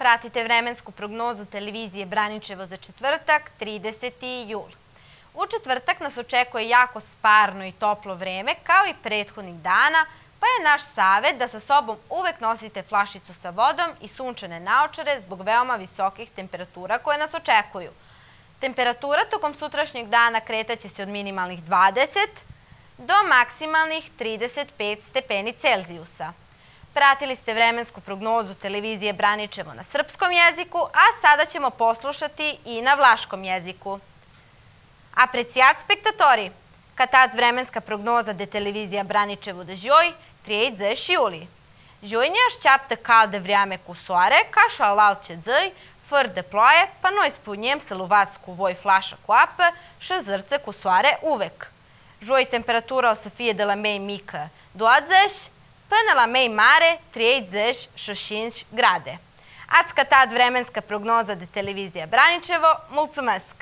pratite vremensku prognozu televizije Braničevo za četvrtak, 30. jul. U četvrtak nas očekuje jako sparno i toplo vreme, kao i prethodnih dana, pa je naš savet da sa sobom uvek nosite flašicu sa vodom i sunčane naočare zbog veoma visokih temperatura koje nas očekuju. Temperatura tokom sutrašnjeg dana kretaće se od minimalnih 20 do maksimalnih 35 stepeni Celzijusa. Pratili ste vremensku prognozu televizije Braničevo na srpskom jeziku, a sada ćemo poslušati i na vlaškom jeziku. Apreciat spektatori, kataz vremenska prognoza de televizija Braničevo da žoj, 30 juli. Žojnja šćapte kalde ku soare, kaša lalče făr de ploaie, pa noi spunjem să luvați cu voi flașă cu apă și zârțe cu soare uvec. Joi temperatura o de la mei mică 20 până la mei mare 35 grade. Ați cătat vremenska prognoza de televizija Braničevo. Mulțumesc!